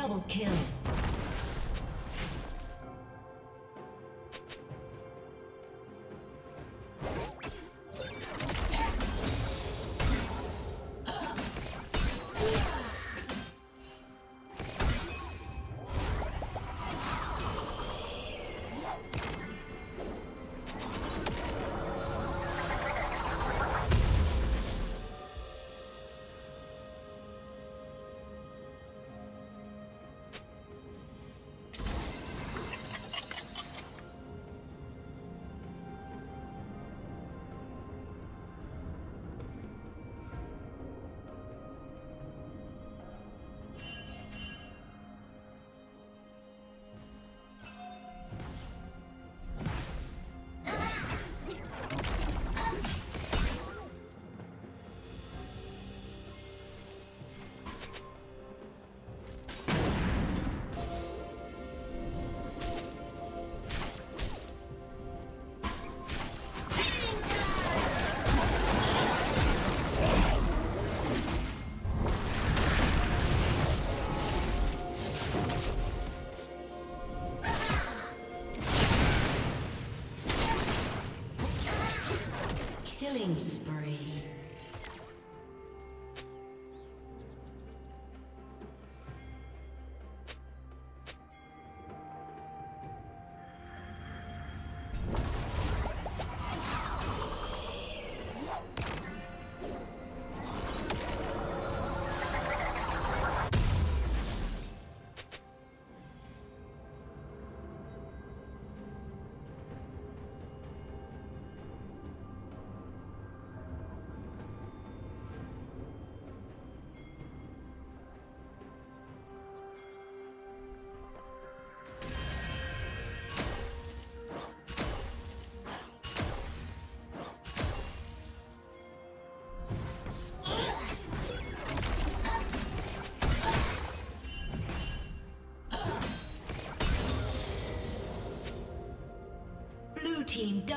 Double kill.